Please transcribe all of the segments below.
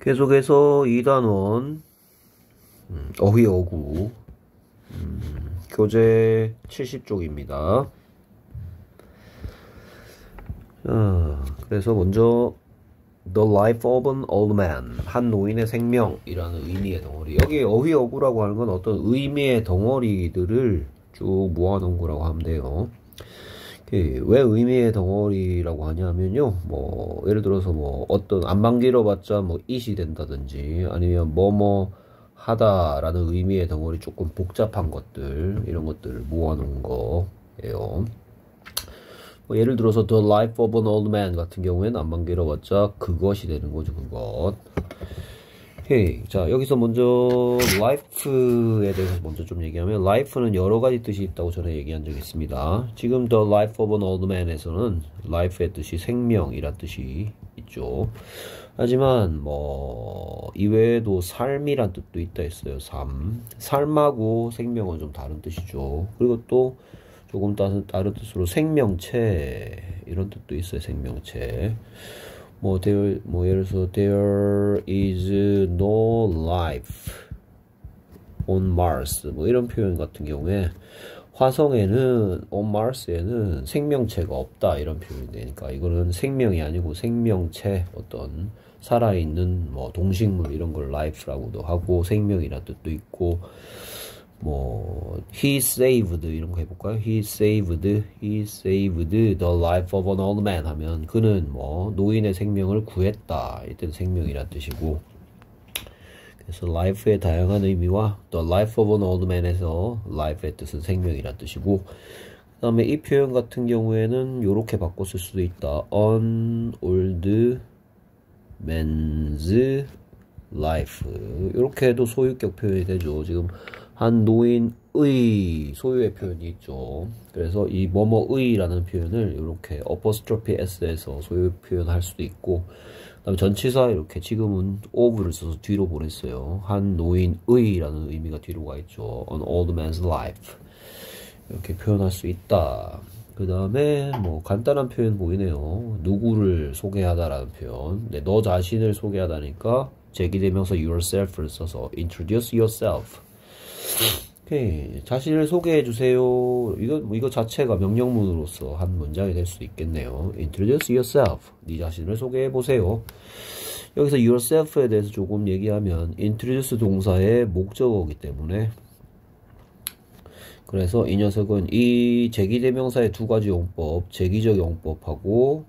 계속해서 2단원 음, 어휘 어구 음, 교재 70쪽입니다. 아, 그래서 먼저 The Life of an Old Man 한 노인의 생명이라는 의미의 덩어리 여기 어휘 어구라고 하는 건 어떤 의미의 덩어리들을 쭉 모아놓은 거라고 하면 돼요. 왜 의미의 덩어리라고 하냐면요. 뭐 예를 들어서 뭐 어떤 안만 길어봤자 뭐 it이 된다든지 아니면 뭐뭐 뭐 하다라는 의미의 덩어리 조금 복잡한 것들 이런 것들을 모아놓은 거예요. 뭐 예를 들어서 The Life of an Old Man 같은 경우에는 안만 길어봤자 그것이 되는 거죠. 그것. 오케이. 자, 여기서 먼저 life에 대해서 먼저 좀 얘기하면 life는 여러 가지 뜻이 있다고 전에 얘기한 적이 있습니다. 지금 the life of an old man에서는 life의 뜻이 생명이란 뜻이 있죠. 하지만 뭐 이외에도 삶이란 뜻도 있다 했어요. 삶. 삶하고 생명은 좀 다른 뜻이죠. 그리고 또 조금 다른, 다른 뜻으로 생명체 이런 뜻도 있어요. 생명체. 뭐 there 뭐 예를 들어서 there is no life on Mars. 뭐 이런 표현 같은 경우에 화성에는 on Mars에는 생명체가 없다. 이런 표현이 되니까 이거는 생명이 아니고 생명체 어떤 살아있는 뭐 동식물 이런 걸 life라고도 하고 생명이라 뜻도 있고 뭐 he saved 이런 거 해볼까요? he saved he saved the life of an old man 하면 그는 뭐 노인의 생명을 구했다. 이때는 생명이란 뜻이고. 그래서 life의 다양한 의미와 the life of an old man에서 life의 뜻은 생명이란 뜻이고. 그 다음에 이 표현 같은 경우에는 이렇게 바꿔 쓸 수도 있다. An old man's life. 이렇게 해도 소유격 표현이 되죠. 지금 한 노인의 소유의 표현이 있죠. 그래서 이 뭐뭐의라는 표현을 이렇게 어퍼스트로피 s에서 소유 표현할 수도 있고 그다음에 전치사 이렇게 지금은 of를 써서 뒤로 보냈어요. 한 노인의라는 의미가 뒤로 가 있죠. An old man's life 이렇게 표현할 수 있다. 그 다음에 뭐 간단한 표현 보이네요. 누구를 소개하다라는 표현. 네, 너 자신을 소개하다니까 제기대명사 yourself를 써서 introduce yourself. 오케이. 자신을 소개해 주세요. 이거 뭐 이거 자체가 명령문으로서 한 문장이 될수 있겠네요. Introduce yourself. 네 자신을 소개해 보세요. 여기서 yourself에 대해서 조금 얘기하면 introduce 동사의 목적어이기 때문에 그래서 이 녀석은 이 제기대명사의 두 가지 용법, 제기적 용법하고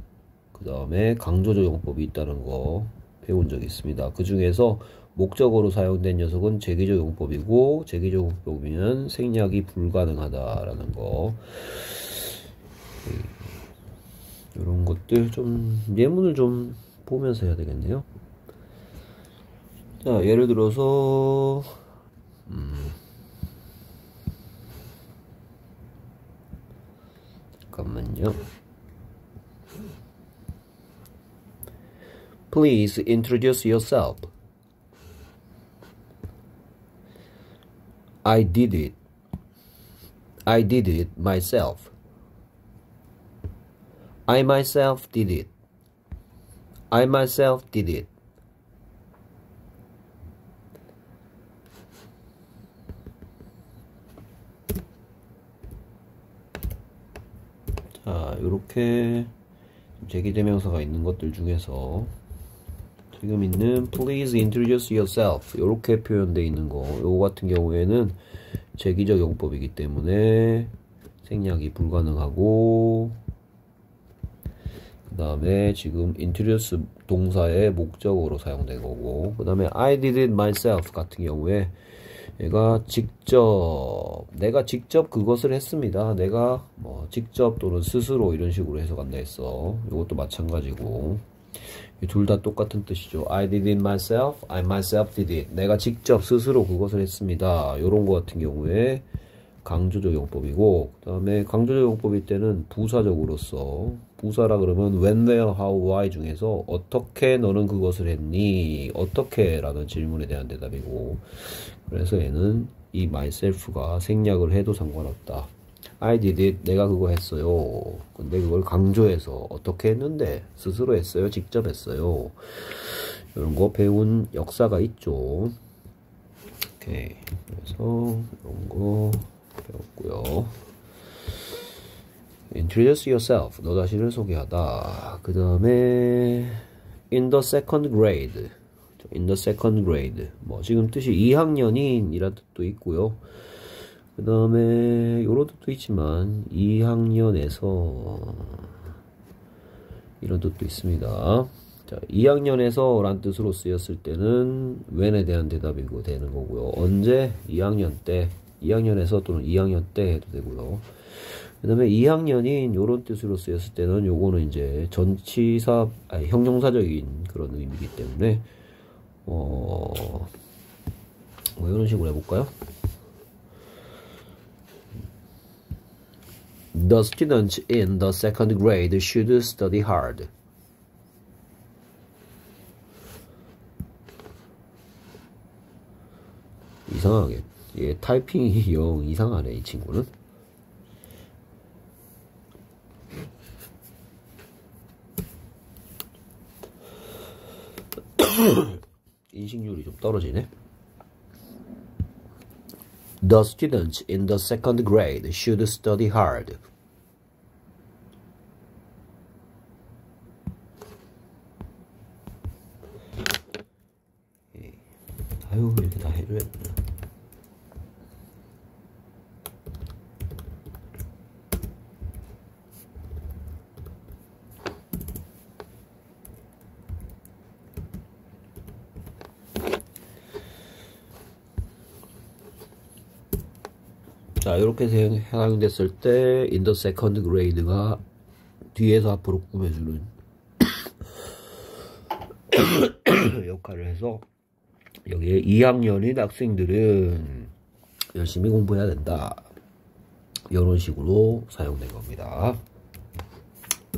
그 다음에 강조적 용법이 있다는 거 배운 적이 있습니다. 그 중에서 목적으로 사용된 녀석은 제기적 용법이고 제기적 용법이면 생략이 불가능하다라는 거 이런 것들 좀 예문을 좀 보면서 해야 되겠네요. 자 예를 들어서 음, 잠깐만요. Please introduce yourself. I did it. I did it myself. I myself did it. I myself did it. 자, 이렇게 제기대명사가 있는 것들 중에서 지금 있는 please introduce yourself. 이렇게 표현되어 있는 거. 요거 같은 경우에는 제기적 용법이기 때문에 생략이 불가능하고 그 다음에 지금 introduce 동사의 목적으로 사용된 거고 그 다음에 I did it myself 같은 경우에 얘가 직접 내가 직접 그것을 했습니다. 내가 뭐 직접 또는 스스로 이런 식으로 해석한다 했어. 이것도 마찬가지고 둘 다 똑같은 뜻이죠. I did it myself, I myself did it. 내가 직접 스스로 그것을 했습니다. 이런 거 같은 경우에 강조적 용법이고 그 다음에 강조적 용법일 때는 부사적으로서 부사라 그러면 when, where, how, why 중에서 어떻게 너는 그것을 했니? 어떻게? 라는 질문에 대한 대답이고 그래서 얘는 이 myself가 생략을 해도 상관없다. I did it. 내가 그거 했어요. 근데 그걸 강조해서 어떻게 했는데 스스로 했어요. 직접 했어요. 이런 거 배운 역사가 있죠. 오케이. 그래서 이런 거 배웠고요. Introduce yourself. 너 자신을 소개하다. 그 다음에 in the second grade. in the second grade. 뭐 지금 뜻이 2학년인 이란 뜻도 있고요. 그 다음에 요런 뜻도 있지만 2학년에서 이런 뜻도 있습니다. 자, 2학년에서 란 뜻으로 쓰였을 때는 when에 대한 대답이고 되는 거고요. 언제? 2학년 때, 2학년에서 또는 2학년 때 해도 되고요. 그 다음에 2학년인 요런 뜻으로 쓰였을 때는 요거는 이제 전치사, 아니, 형용사적인 그런 의미이기 때문에, 어, 뭐 이런 식으로 해볼까요? The students in the second grade should study hard. 이상하게 얘 타이핑이 영 이상하네 이 친구는 인식률이 좀 떨어지네 The students in the second grade should study hard. 아유 이렇게 다 해줘야 되 자 이렇게 해당됐을 때 in the second grade가 뒤에서 앞으로 꾸며주는 역할을 해서 여기에 2학년인 학생들은 열심히 공부해야 된다. 이런 식으로 사용된 겁니다.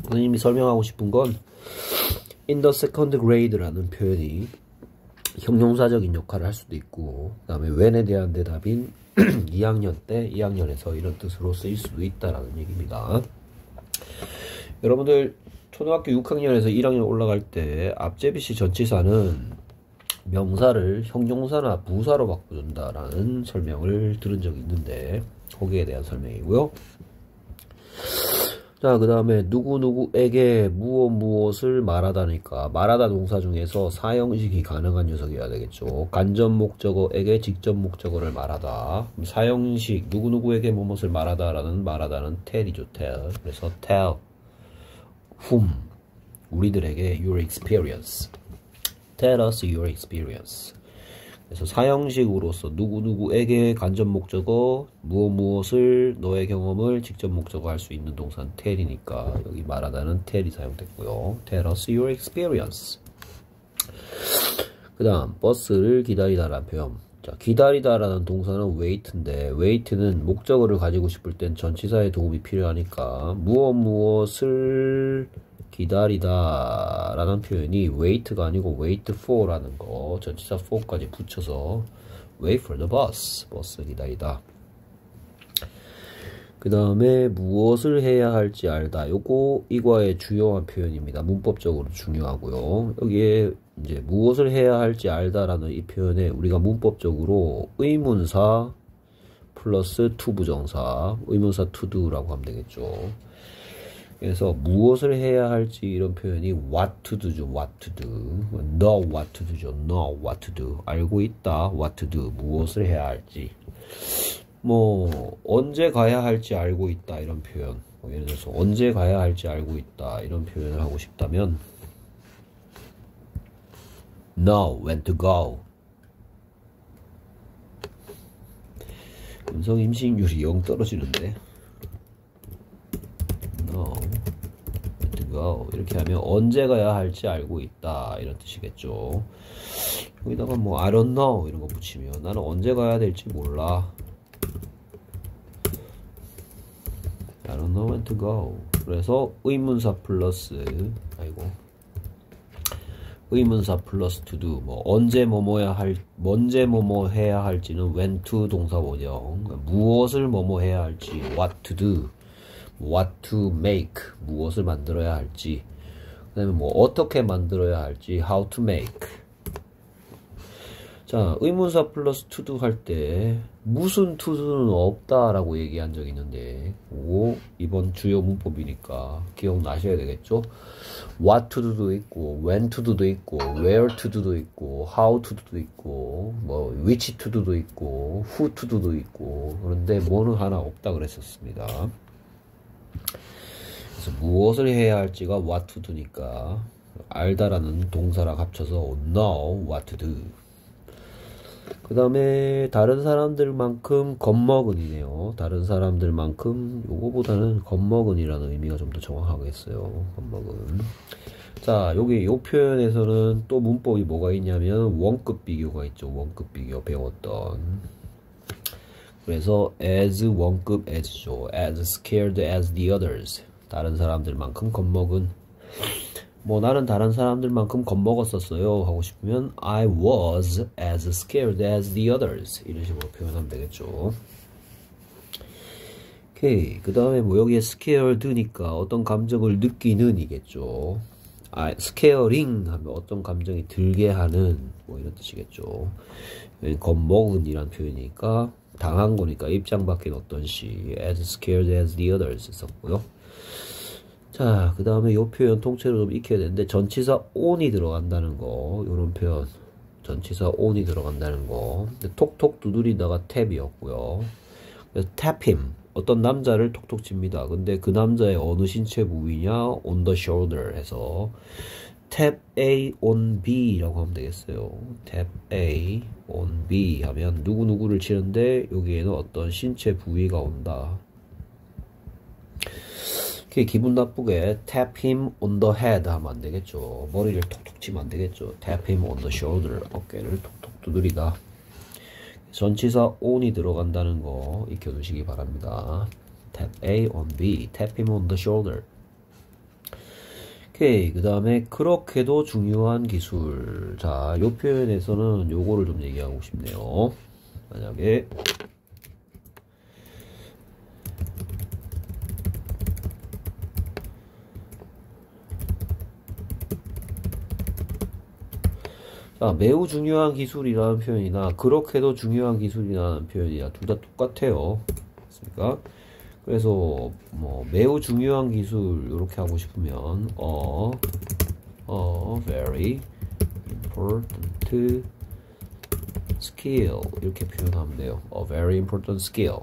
선생님이 설명하고 싶은 건 in the second grade라는 표현이 형용사적인 역할을 할 수도 있고 그 다음에 when에 대한 대답인 2학년 때 2학년에서 이런 뜻으로 쓰일 수도 있다라는 얘기입니다. 여러분들 초등학교 6학년에서 1학년 올라갈 때 앞제비시 전치사는 명사를 형용사나 부사로 바꿔준다라는 설명을 들은 적이 있는데 거기에 대한 설명이고요. 자, 그 다음에 누구누구에게 무엇 무엇을 말하다니까 말하다 동사 중에서 사형식이 가능한 녀석이어야 되겠죠. 간접 목적어에게 직접 목적어를 말하다. 사형식 누구누구에게 무엇을 말하다라는 말하다는 tell이죠, tell. 그래서 tell whom 우리들에게 your experience. Tell us your experience. 그래서 사형식으로서 누구누구에게 간접 목적어 무엇 무엇을 너의 경험을 직접 목적어 할 수 있는 동사는 tell이니까 여기 말하다는 tell이 사용됐고요. Tell us your experience. 그 다음 버스를 기다리다라는 표현. 자, 기다리다라는 동사는 wait인데 wait는 목적어를 가지고 싶을 땐 전치사의 도움이 필요하니까 무엇 무엇을 기다리다 라는 표현이 wait가 아니고 wait for 라는 거 전치사 for까지 붙여서 wait for the bus 버스 기다리다. 그 다음에 무엇을 해야 할지 알다. 요거 이과의 주요한 표현입니다. 문법적으로 중요하고요. 여기에 이제 무엇을 해야 할지 알다 라는 이 표현에 우리가 문법적으로 의문사 플러스 to 부정사 의문사 do라고 하면 되겠죠 그래서 무엇을 해야 할지 이런 표현이 what to do죠. what to do. know what to do죠. know what to do. 알고 있다. what to do. 무엇을 해야 할지. 뭐 언제 가야 할지 알고 있다 이런 표현. 뭐 예를 들어서 언제 가야 할지 알고 있다 이런 표현을 하고 싶다면 know when to go. 음성 임신율이 0 떨어지는데. Go 이렇게 하면 언제 가야 할지 알고 있다 이런 뜻이겠죠. 여기다가 뭐 I don't know 이런 거 붙이면 나는 언제 가야 될지 몰라. I don't know when to go. 그래서 의문사 플러스 아이고. 의문사 플러스 to do. 뭐 언제 뭐뭐야 할 언제 뭐뭐 해야 할지는 when to 동사 원형. 그러니까 무엇을 뭐뭐 해야 할지 what to do what to make 무엇을 만들어야 할지 그 다음에 뭐 어떻게 만들어야 할지 how to make 자, 의문사 플러스 투두 할때 무슨 투두는 없다 라고 얘기한 적이 있는데 오 이번 주요 문법이니까 기억나셔야 되겠죠? what to do도 있고 when to do도 있고 where to do도 있고 how to do도 있고 뭐 which to do도 있고 who to do도 있고 그런데 뭐는 하나 없다 그랬었습니다. 그래서 무엇을 해야 할지가 what to do니까 알다라는 동사랑 합쳐서 know what to do. 그 다음에 다른 사람들만큼 겁먹은이네요. 다른 사람들만큼 요거보다는 겁먹은이라는 의미가 좀 더 정확하겠어요. 겁먹은. 자, 여기 요 표현에서는 또 문법이 뭐가 있냐면 원급 비교가 있죠. 원급 비교 배웠던. 그래서 as 원급 as죠. as scared as the others. 다른 사람들만큼 겁먹은. 뭐 나는 다른 사람들만큼 겁먹었었어요. 하고 싶으면 I was as scared as the others. 이런 식으로 표현하면 되겠죠. 오케이. 그 다음에 뭐 여기에 scared니까 어떤 감정을 느끼는 이겠죠. 아, scaring 하면 어떤 감정이 들게 하는 뭐 이런 뜻이겠죠. 겁먹은 이란 표현이니까 당한 거니까 입장 밖인 어떤 시 as scared as the others 썼고요. 자, 그 다음에 이 표현 통째로 좀 익혀야 되는데 전치사 on이 들어간다는 거 이런 표현. 전치사 on이 들어간다는 거. 톡톡 두드리다가 탭이었고요. 그래서 tap him. 어떤 남자를 톡톡 칩니다. 근데 그 남자의 어느 신체 부위냐? on the shoulder 해서 tap A on B 라고 하면 되겠어요 tap A on B 하면 누구누구를 치는데 여기에는 어떤 신체 부위가 온다 기분 나쁘게 tap him on the head 하면 안 되겠죠. 머리를 톡톡 치면 안 되겠죠. tap him on the shoulder. 어깨를 톡톡 두드리다. 전치사 on이 들어간다는 거 익혀두시기 바랍니다. tap A on B. tap him on the shoulder. 오케이. 그 다음에 그렇게도 중요한 기술. 자, 요 표현에서는 요거를 좀 얘기하고 싶네요. 만약에 자, 매우 중요한 기술이라는 표현이나 그렇게도 중요한 기술이라는 표현이나 둘 다 똑같아요. 맞습니까? 그래서 뭐 매우 중요한 기술 이렇게 하고 싶으면 어, 어 very important skill 이렇게 표현하면 돼요. a very important skill.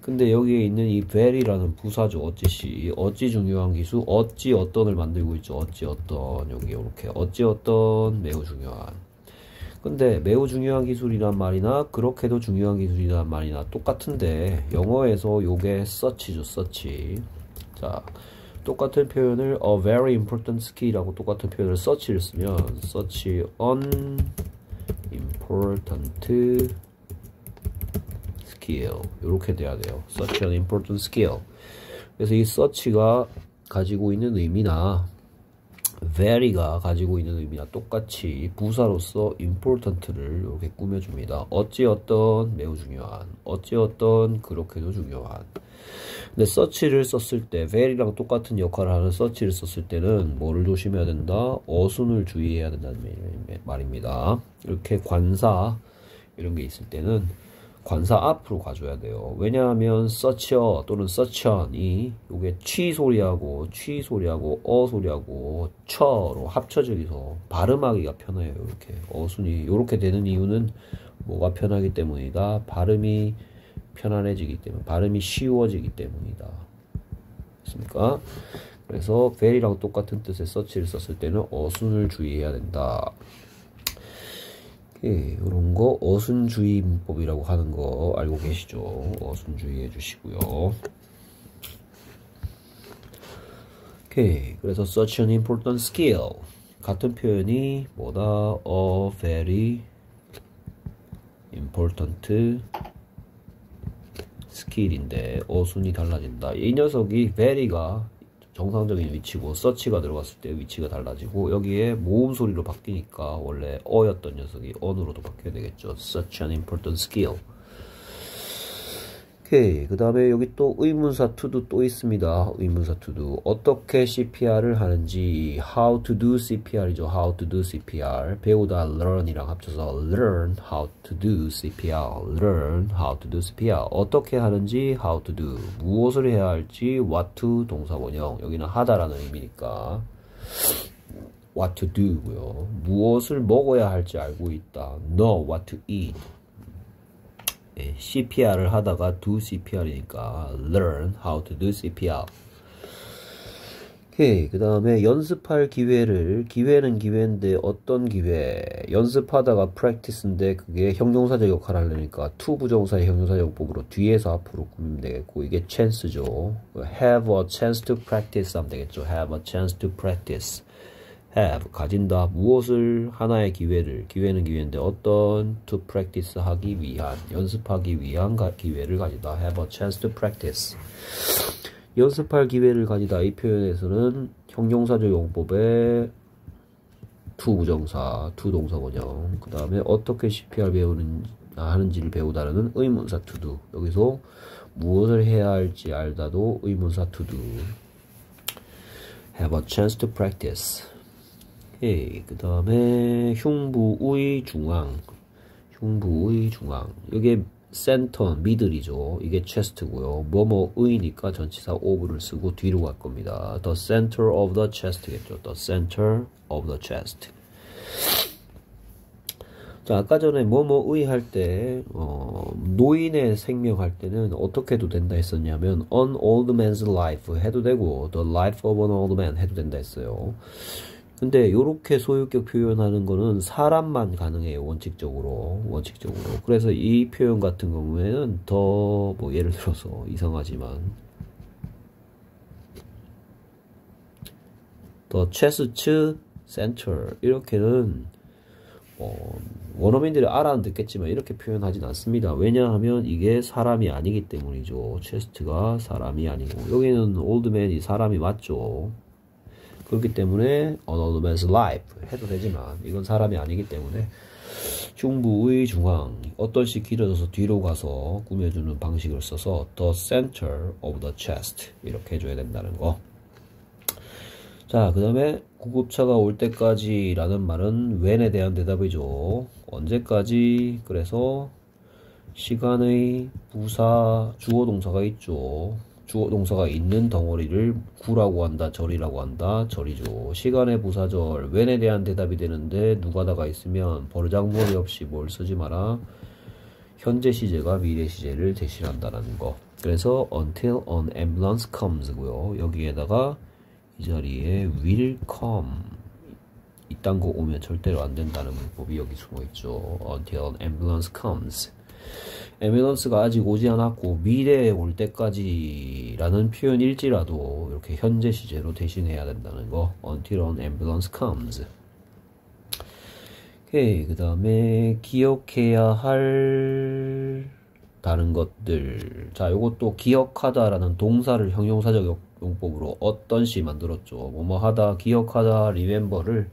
근데 여기에 있는 이 very라는 부사죠. 어찌시 어찌 중요한 기술 어찌 어떤을 만들고 있죠. 어찌 어떤 여기 이렇게 어찌 어떤 매우 중요한 근데 매우 중요한 기술이란 말이나 그렇게도 중요한 기술이란 말이나 똑같은데 영어에서 요게 such죠 such. 자 똑같은 표현을 a very important skill이라고 똑같은 표현을 such를 쓰면 such an important skill. 이렇게 돼야 돼요. such an important skill. 그래서 이 such가 가지고 있는 의미나 very가 가지고 있는 의미나 똑같이 부사로서 important를 이렇게 꾸며줍니다. 어찌어떤 매우 중요한, 어찌어떤 그렇게도 중요한. 근데 search를 썼을 때 very랑 똑같은 역할을 하는 search를 썼을 때는 뭐를 조심해야 된다? 어순을 주의해야 된다는 말입니다. 이렇게 관사 이런 게 있을 때는 관사 앞으로 가줘야 돼요. 왜냐하면 서치어 또는 서치언이 요게 취 소리하고 취 소리하고 어 소리하고 처로 합쳐져서 발음하기가 편해요. 이렇게 어순이 이렇게 되는 이유는 뭐가 편하기 때문이다. 발음이 편안해지기 때문에 발음이 쉬워지기 때문이다. 맞습니까? 그래서 very랑 똑같은 뜻의 서치를 썼을 때는 어순을 주의해야 된다. 예, 이런 거 어순주의 문법이라고 하는 거 알고 계시죠? 어순주의 해주시고요. 오케이, 그래서 such an important skill 같은 표현이 뭐다? a very important skill인데 어순이 달라진다. 이 녀석이 very가 정상적인 위치고 서치가 들어갔을 때 위치가 달라지고 여기에 모음 소리로 바뀌니까 원래 어였던 녀석이 on으로도 바뀌어야 되겠죠. Such an important skill. 오케이. 그 다음에 여기 또 의문사 투도 또 있습니다. 의문사 투도. 어떻게 CPR을 하는지 how to do CPR이죠. how to do CPR. 배우다 learn이랑 합쳐서 learn how to do CPR. learn how to do CPR. 어떻게 하는지 how to do. 무엇을 해야 할지 what to 동사 원형. 여기는 하다라는 의미니까 what to do고요. 무엇을 먹어야 할지 알고 있다. know what to eat. 예, CPR을 하다가 do CPR이니까 learn how to do CPR. 오케이. 그 다음에 연습할 기회를, 기회는 기회인데 어떤 기회? 연습하다가 practice인데 그게 형용사적 역할을 하려니까 to 부정사의 형용사적 법으로 뒤에서 앞으로 꾸미면 되겠고 이게 chance죠. have a chance to practice 하면 되겠죠. have a chance to practice. Have 가진다. 무엇을 하나의 기회를 기회는 기회인데 어떤 to practice 하기 위한 연습하기 위한 기회를 가지다. Have a chance to practice. 연습할 기회를 가지다. 이 표현에서는 형용사적 용법에 to 부정사 to 동사 원형 그 다음에 어떻게 CPR 배우는 하는지를 배우다라는 의문사 to do. 여기서 무엇을 해야 할지 알다도 의문사 to do. Have a chance to practice 오케이. 그 다음에 흉부의 중앙. 흉부의 중앙. 이게 센터, 미들이죠. 이게 체스트고요. 뭐뭐의니까 전치사 of를 쓰고 뒤로 갈 겁니다. The center of the chest겠죠. The center of the chest. 자, 아까 전에 뭐뭐의 할 때, 어, 노인의 생명 할 때는 어떻게 해도 된다 했었냐면, an old man's life 해도 되고, the life of an old man 해도 된다 했어요. 근데 이렇게 소유격 표현하는 거는 사람만 가능해요 원칙적으로 원칙적으로 그래서 이 표현 같은 경우에는 더 뭐 예를 들어서 이상하지만 더 체스츠 센터 이렇게는 어, 원어민들이 알아는 듣겠지만 이렇게 표현하진 않습니다. 왜냐하면 이게 사람이 아니기 때문이죠. 체스트가 사람이 아니고 여기는 올드맨이 사람이 맞죠. 그렇기 때문에 Another Man's Life 해도 되지만 이건 사람이 아니기 때문에 흉부의 중앙 어떤 식 길어져서 뒤로 가서 꾸며주는 방식을 써서 The Center of the Chest 이렇게 해줘야 된다는 거. 자, 그 다음에 구급차가 올 때까지 라는 말은 when에 대한 대답이죠. 언제까지? 그래서 시간의 부사 주어 동사가 있죠. 주어 동사가 있는 덩어리를 구라고 한다, 절이라고 한다, 절이죠. 시간의 부사절, when에 대한 대답이 되는데 누가다가 있으면 버르장머리 없이 뭘 쓰지 마라. 현재 시제가 미래 시제를 대신한다는 거. 그래서 until an ambulance comes고요. 여기에다가 이 자리에 will come 이딴 거 오면 절대로 안 된다는 문법이 여기 숨어 있죠. until an ambulance comes. 에미넌스가 아직 오지 않았고 미래에 올 때까지라는 표현일지라도 이렇게 현재 시제로 대신해야 된다는 거. Until an ambulance comes. 그 다음에 기억해야 할 다른 것들. 자 요것도 기억하다 라는 동사를 형용사적 용법으로 어떤 시 만들었죠? 뭐뭐 하다 기억하다 리멤버를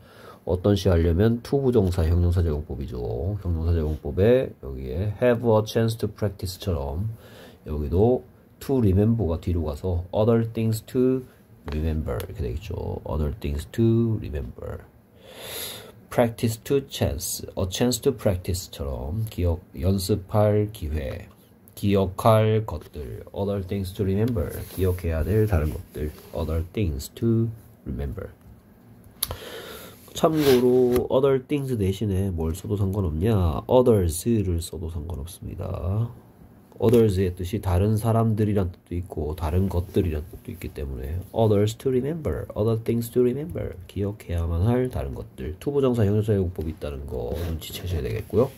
어떤 시 하려면 to 부정사 형용사 적용법이죠. 형용사 적용법에 여기에 have a chance to practice처럼 여기도 to remember가 뒤로 가서 other things to remember 이렇게 되겠죠. other things to remember. practice to chance, a chance to practice처럼 기억 연습할 기회, 기억할 것들, other things to remember, 기억해야 될 다른 것들, other things to remember. 참고로 other things 대신에 뭘 써도 상관없냐? others를 써도 상관없습니다. others의 뜻이 다른 사람들이란 뜻도 있고 다른 것들이란 뜻도 있기 때문에 others to remember, other things to remember. 기억해야만 할 다른 것들. 투부정사 형용사 용법이 있다는 거 눈치채셔야 되겠고요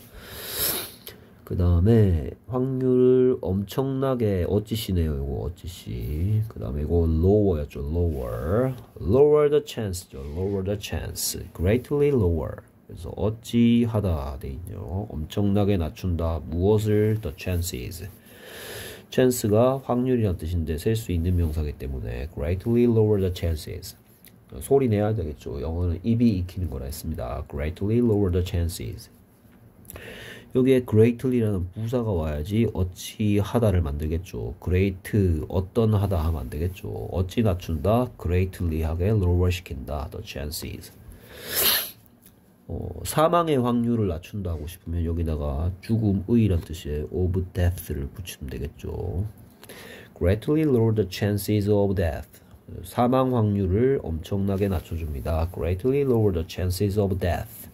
그 다음에 확률을 엄청나게 어찌시네요 이거 어찌시 그 다음에 이거 lower였죠 lower lower the chance죠 lower the chance greatly lower 그래서 어찌하다 돼 있죠 엄청나게 낮춘다 무엇을 the chances chance가 확률이란 뜻인데 셀 수 있는 명사기 때문에 greatly lower the chances 소리 내야 되겠죠 영어는 입이 익히는 거라 했습니다 greatly lower the chances 여기에 greatly라는 부사가 와야지 어찌 하다를 만들겠죠. great 어떤 하다 하면 안 되겠죠. 어찌 낮춘다 greatly 하게 lower 시킨다 the chances. 어, 사망의 확률을 낮춘다 하고 싶으면 여기다가 죽음의란 뜻의 of death를 붙이면 되겠죠. greatly lower the chances of death. 사망 확률을 엄청나게 낮춰줍니다. greatly lower the chances of death.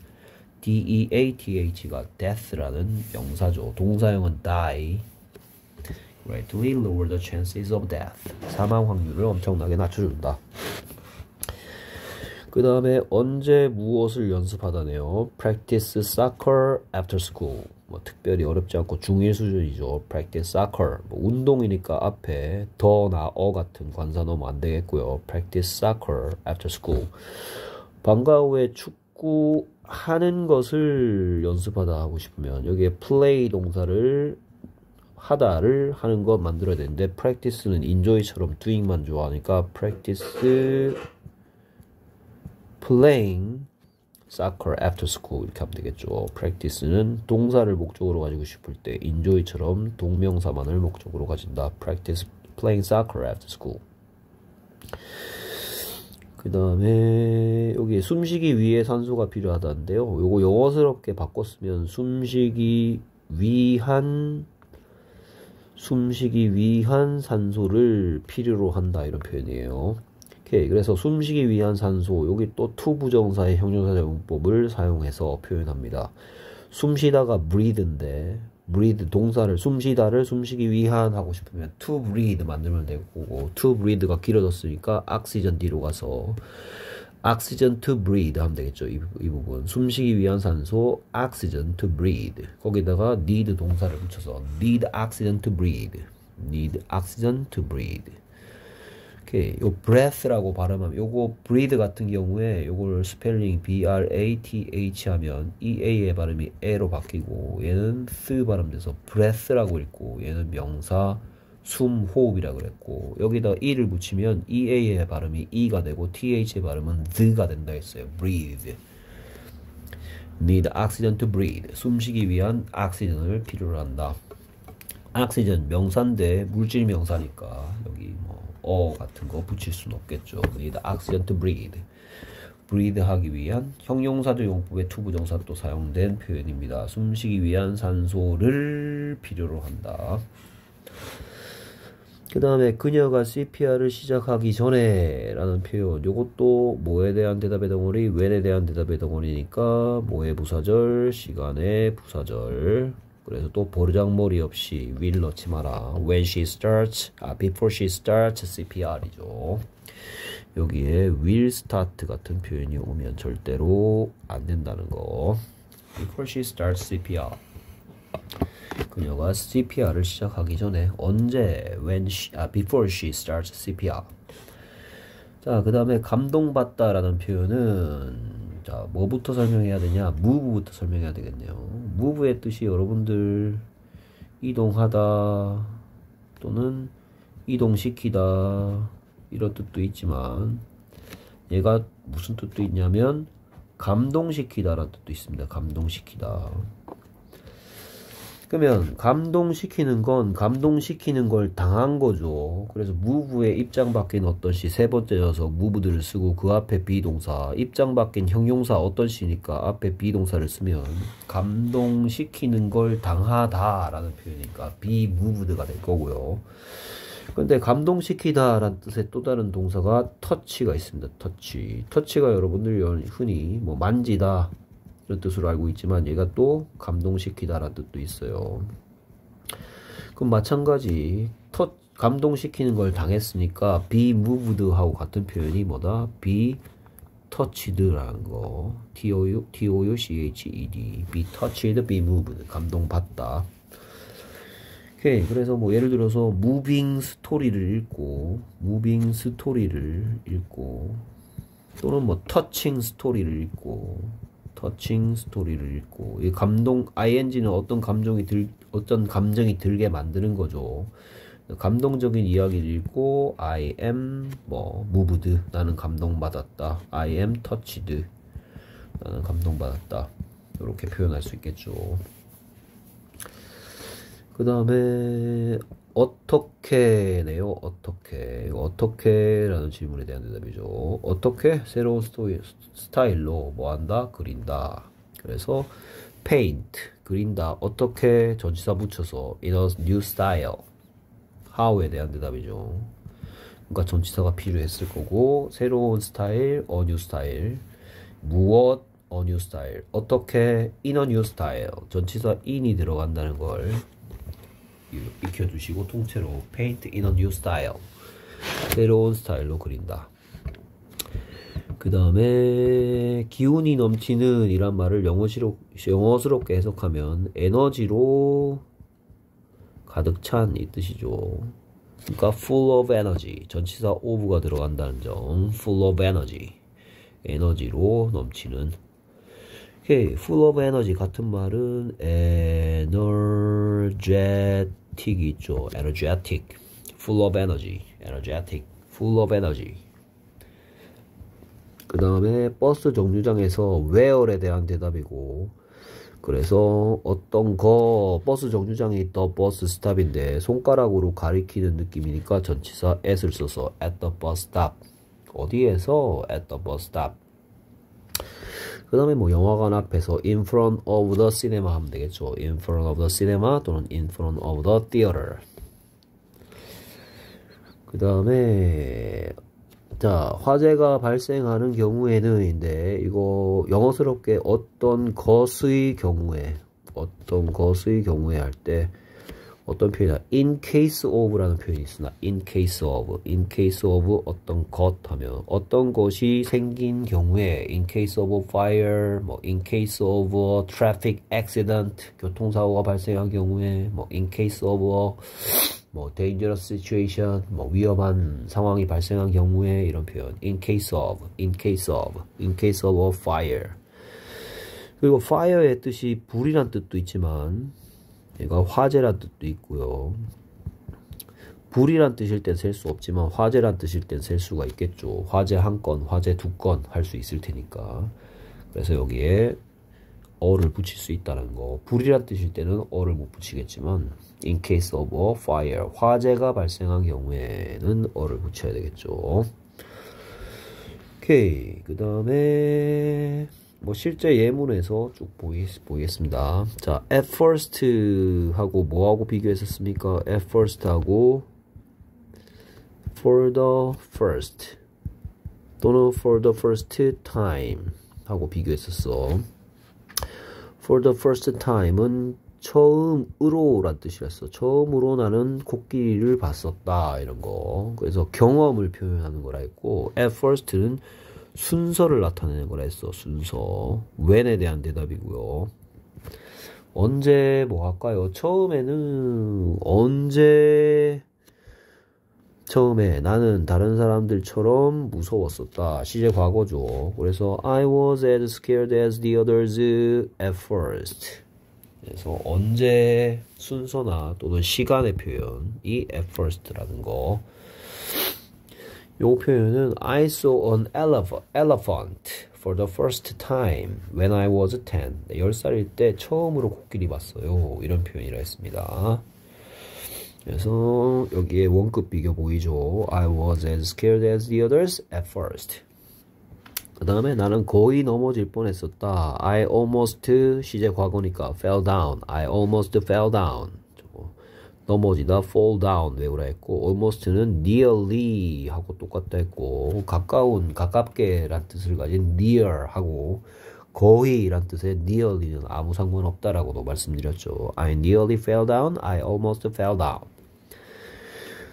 D-E-A-T-H가 death라는 명사죠. 동사형은 die. greatly lower the chances of death. 사망 확률을 엄청나게 낮춰준다. 그 다음에 언제 무엇을 연습하다네요. practice soccer after school. 뭐 특별히 어렵지 않고 중1 수준이죠. practice soccer. 뭐 운동이니까 앞에 더나 어 같은 관사 넣으면 안 되겠고요. practice soccer after school. 방과 후에 축구 하는 것을 연습하다 하고 싶으면 여기에 play 동사를 하다를 하는 것 만들어야 되는데 practice는 enjoy처럼 doing만 좋아하니까 practice playing soccer after school 이렇게 하면 되겠죠. practice는 동사를 목적으로 가지고 싶을 때 enjoy처럼 동명사만을 목적으로 가진다. practice playing soccer after school. 그 다음에 여기 숨쉬기 위해 산소가 필요하다는데요. 요거 영어스럽게 바꿨으면 숨쉬기 위한 숨쉬기 위한 산소를 필요로 한다 이런 표현이에요. 오케이 그래서 숨쉬기 위한 산소 여기 또 투부정사의 형용사 용법을 사용해서 표현합니다. 숨쉬다가 breathe인데 breathe 동사를 숨쉬다를 숨쉬기 위한 하고 싶으면 to breathe 만들면 되고 to breathe가 길어졌으니까 oxygen 뒤로 가서 oxygen to breathe 하면 되겠죠. 이, 이 부분 숨쉬기 위한 산소 oxygen to breathe 거기다가 need 동사를 붙여서 need oxygen to breathe need oxygen to breathe 오케이. 요 breath라고 발음하면 요거 breathe 같은 경우에 요걸 스펠링 B R E A T H 하면 E A의 발음이 A로 바뀌고 얘는 스 발음돼서 breath라고 읽고 얘는 명사 숨 호흡이라 그랬고 여기다 e를 붙이면 E A의 발음이 E가 되고 T H의 발음은 the가 된다 했어요. breathe. need oxygen to breathe. 숨쉬기 위한 옥시전을 필요로 한다. 옥시전 명사인데 물질 명사니까 a 같은 거 붙일 수는 없겠죠. need to breathe. breathe 하기 위한 형용사적 용법의 투부정사 또 사용된 표현입니다. 숨쉬기 위한 산소를 필요로 한다. 그 다음에 그녀가 CPR을 시작하기 전에 라는 표현 요것도 뭐에 대한 대답의 덩어리 when에 대한 대답의 덩어리니까 뭐의 부사절 시간의 부사절 그래서 또 버르장머리 없이 will 넣지 마라. When she starts, 아, before she starts CPR이죠. 여기에 will start 같은 표현이 오면 절대로 안 된다는 거. Before she starts CPR. 그녀가 CPR을 시작하기 전에 언제 when she, 아, before she starts CPR. 자, 그 다음에 감동받다라는 표현은 자, 뭐부터 설명해야 되냐? move부터 설명해야 되겠네요. move의 뜻이 여러분들 이동하다 또는 이동시키다 이런 뜻도 있지만 얘가 무슨 뜻도 있냐면 감동시키다라는 뜻도 있습니다. 감동시키다. 그러면 감동시키는 건 감동시키는 걸 당한 거죠. 그래서 무브의 입장 바뀐 어떤 시 세 번째 녀석 무브들을 쓰고 그 앞에 비동사 입장 바뀐 형용사 어떤 시니까 앞에 비동사를 쓰면 감동시키는 걸 당하다라는 표현이니까 비무브드가 될 거고요. 근데 감동시키다 라는 뜻의 또 다른 동사가 터치가 있습니다. 터치. 터치가 여러분들 흔히 뭐 만지다 이런 뜻으로 알고 있지만 얘가 또 감동시키다라는 뜻도 있어요. 그럼 마찬가지 터, 감동시키는 걸 당했으니까 be moved하고 같은 표현이 뭐다? be touched라는 거. T-O-U, T-O-U-C-H-E-D. be touched, be moved. 감동받다. 오케이. 그래서 뭐 예를 들어서 moving 스토리를 읽고 moving 스토리를 읽고 또는 뭐 touching 스토리를 읽고 터칭 스토리를 읽고 이 감동 ing는 어떤 감정이 들 어떤 감정이 들게 만드는 거죠. 감동적인 이야기를 읽고 I am 뭐 moved 나는 감동받았다. I am touched 나는 감동받았다. 이렇게 표현할 수 있겠죠. 그 다음에 어떻게네요. 어떻게 어떻게라는 질문에 대한 대답이죠. 어떻게 새로운 스토리, 스타일로 뭐한다? 그린다. 그래서 paint 그린다. 어떻게 전치사 붙여서 in a new style. how에 대한 대답이죠. 그러니까 전치사가 필요했을 거고 새로운 스타일, a new style. 무엇, a new style. 어떻게 in a new style. 전치사 in이 들어간다는 걸 익혀두시고 통째로 paint in a new style. 새로운 스타일로 그린다. 그 다음에 기운이 넘치는 이란 말을 영어시로, 영어스럽게 해석하면 에너지로 가득 찬 이 뜻이죠. 그러니까 full of energy 전치사 of가 들어간다는 점 full of energy 에너지로 넘치는. 오케이 full of energy 같은 말은 energetic 틱이 있죠. energetic, full of energy, energetic, full of energy. 그 다음에 버스 정류장에서 where에 대한 대답이고 그래서 어떤 거 버스 정류장에 있던 bus stop인데 손가락으로 가리키는 느낌이니까 전치사 at을 써서 at the bus stop 어디에서 at the bus stop 그 다음에 뭐 영화관 앞에서 in front of the cinema 하면 되겠죠. in front of the cinema 또는 in front of the theater. 그 다음에 자 화재가 발생하는 경우에는인데 이거 영어스럽게 어떤 것의 경우에 어떤 것의 경우에 할 때 어떤 표현이야? in case of라는 표현이 있으나 in case of, in case of 어떤 것 하면 어떤 것이 생긴 경우에 in case of fire, 뭐 in case of traffic accident, 교통사고가 발생한 경우에 뭐 in case of 뭐 dangerous situation, 뭐 위험한 상황이 발생한 경우에 이런 표현 in case of, in case of, in case of fire 그리고 fire의 뜻이 불이란 뜻도 있지만 얘가 화재란 뜻도 있고요. 불이란 뜻일 땐 셀 수 없지만 화재란 뜻일 땐 셀 수가 있겠죠. 화재 한 건, 화재 두 건 할 수 있을 테니까. 그래서 여기에 어를 붙일 수 있다는 거. 불이란 뜻일 때는 어를 못 붙이겠지만 in case of a fire 화재가 발생한 경우에는 어를 붙여야 되겠죠. 오케이. 그 다음에 뭐 실제 예문에서 쭉 보이, 보이겠습니다. 자, at first 하고 뭐하고 비교했었습니까? at first 하고 for the first 또는 for the first time 하고 비교했었어. for the first time은 처음으로 란 뜻이었어. 처음으로 나는 코끼리를 봤었다. 이런 거. 그래서 경험을 표현하는 거라 했고, at first는 순서를 나타내는 거라 했어. 순서. when에 대한 대답이고요. 언제 뭐 할까요? 처음에는 언제 처음에 나는 다른 사람들처럼 무서웠었다. 시제 과거죠. 그래서 I was as scared as the others at first. 그래서 언제 순서나 또는 시간의 표현이 at first라는 거. 요 표현은 I saw an elephant for the first time when I was 10. 10살일 때 처음으로 코끼리 봤어요. 이런 표현이라 했습니다. 그래서 여기에 원급 비교 보이죠. I was as scared as the others at first. 그 다음에 나는 거의 넘어질 뻔했었다. I almost 시제 과거니까 fell down. I almost fell down. 넘어지다 fall down 외우라 했고 almost는 nearly 하고 똑같다 했고 가까운 가깝게 란 뜻을 가진 near 하고 거의 란 뜻의 nearly는 아무 상관없다라고도 말씀드렸죠. I nearly fell down. I almost fell down.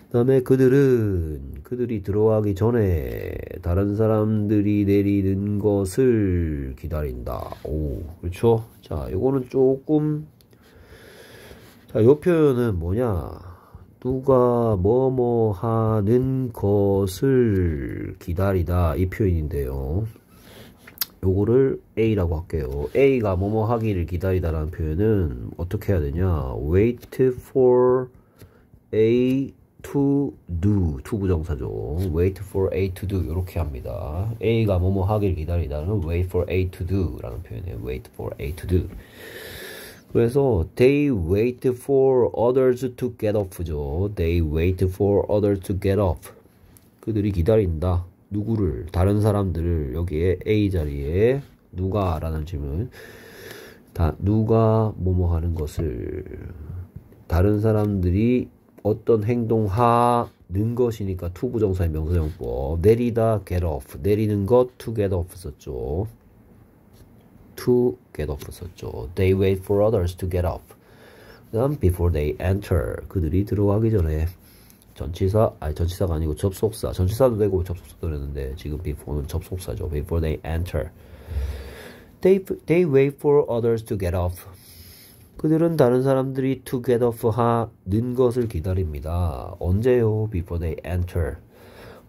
그 다음에 그들은 그들이 들어가기 전에 다른 사람들이 내리는 것을 기다린다. 오, 그렇죠? 자, 이거는 조금 자, 요 표현은 뭐냐? 누가 뭐뭐 하는 것을 기다리다 이 표현인데요. 요거를 A라고 할게요. A가 뭐뭐 하기를 기다리다라는 표현은 어떻게 해야 되냐? wait for A to do 투 부정사죠. wait for A to do 이렇게 합니다. A가 뭐뭐 하기를 기다리다는 wait for A to do 라는 표현이에요. wait for A to do 그래서 they wait for others to get off죠. They wait for others to get off. 그들이 기다린다. 누구를 다른 사람들을 여기에 A 자리에 누가라는 질문. 다 누가 뭐뭐 하는 것을 다른 사람들이 어떤 행동하는 것이니까 투 부정사의 명사용법 내리다 get off 내리는 것 to get off 썼죠. To get off 썼죠. They wait for others to get off. 그다음 before they enter 그들이 들어가기 전에 전치사 아니 전치사가 아니고 접속사 전치사도 되고 접속사도 되는데 지금 before는 접속사죠. before they enter they they wait for others to get off 그들은 다른 사람들이 to get off 하는 것을 기다립니다. 언제요? before they enter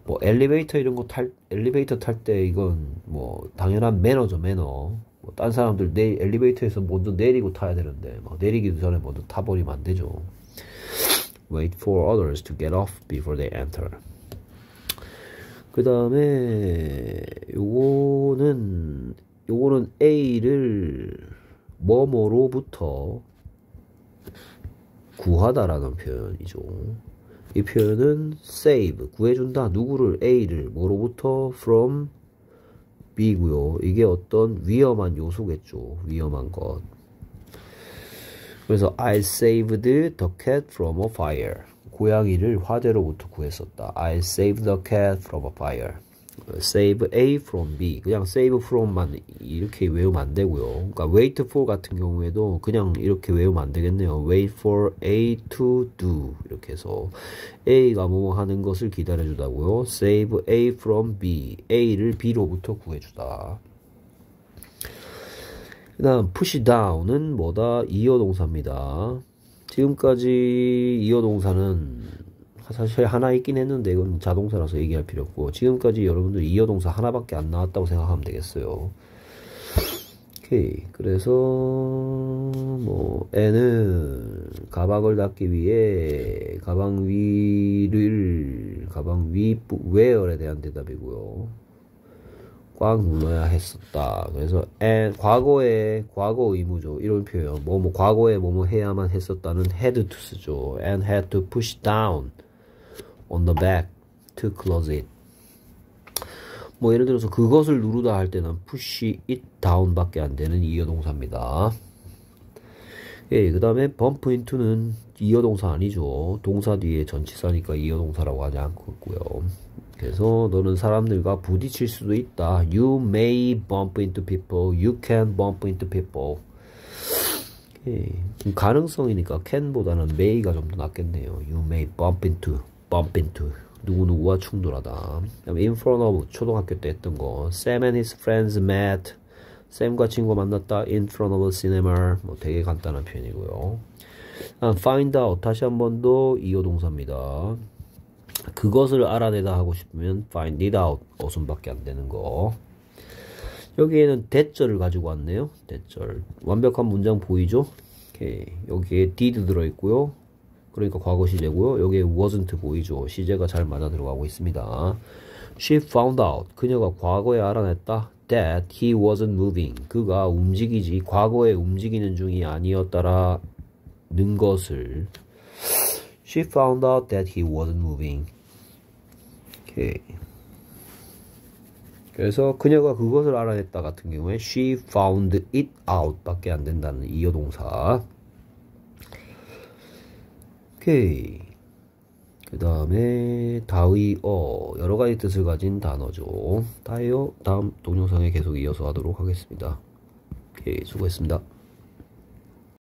뭐 엘리베이터 이런 거 탈 엘리베이터 탈 때 이건 뭐 당연한 매너죠 매너 뭐 딴 사람들 내 엘리베이터에서 먼저 내리고 타야 되는데 막 내리기 전에 먼저 타버리면 안 되죠. Wait for others to get off before they enter. 그 다음에 요거는 요거는 A를 뭐뭐로부터 구하다라는 표현이죠. 이 표현은 save 구해준다 누구를 A를 뭐로부터 from B고요. 이게 어떤 위험한 요소겠죠. 위험한 것. 그래서 I saved the cat from a fire. 고양이를 화재로부터 구했었다. I saved the cat from a fire. Save A from B. 그냥 save from만 이렇게 외우면 안 되고요. 그러니까 wait for 같은 경우에도 그냥 이렇게 외우면 안 되겠네요. wait for A to do. 이렇게 해서 A가 뭐 하는 것을 기다려 주다고요. save A from B. A를 B로부터 구해주다. 그 다음 push down은 뭐다? 이어 동사입니다. 지금까지 이어 동사는 사실 하나 있긴 했는데 이건 자동사라서 얘기할 필요 없고 지금까지 여러분들 이어동사 하나밖에 안 나왔다고 생각하면 되겠어요. 오케이 그래서 뭐 N은 가방을 닫기 위해 가방 위를 가방 위 웨어에 대한 대답이고요. 꽉 눌러야 했었다. 그래서 and 과거에 과거 의무죠. 이런 표현. 뭐뭐 과거에 뭐뭐 뭐 해야만 했었다는 had to 쓰죠. and had to push down. On the back to close it. 뭐 예를 들어서 그것을 누르다 할 때는 push it down 밖에 안 되는 이어동사입니다. 예, 그 다음에 bump into는 이어동사 아니죠. 동사 뒤에 전치사니까 이어동사라고 하지 않고 있고요. 그래서 너는 사람들과 부딪힐 수도 있다. You may bump into people. You can bump into people. 예, 가능성이니까 can보다는 may가 좀 더 낫겠네요. You may bump into. Bump into 누구누구와 충돌하다. in front of 초등학교 때 했던 거. Sam and his friends met. 샘과 친구가 만났다. in front of a cinema 뭐 되게 간단한 표현이고요. find out. 다시 한 번 더 이어 동사입니다. 그것을 알아내다 하고 싶으면 find it out. 어순밖에 안 되는 거. 여기에는 대절을 가지고 왔네요. 대절. 완벽한 문장 보이죠? 오케이. 여기에 did 들어있고요 그러니까 과거 시제고요. 여기에 wasn't 보이죠. 시제가 잘 맞아 들어가고 있습니다. She found out. 그녀가 과거에 알아냈다. That he wasn't moving. 그가 움직이지 과거에 움직이는 중이 아니었다라는 것을 She found out that he wasn't moving. 오케이. 그래서 그녀가 그것을 알아냈다 같은 경우에 she found it out 밖에 안 된다는 이어 동사. 오케이. 그 다음에 다의어 여러 가지 뜻을 가진 단어죠. 다이어 다음 동영상에 계속 이어서 하도록 하겠습니다. 오케이 수고했습니다.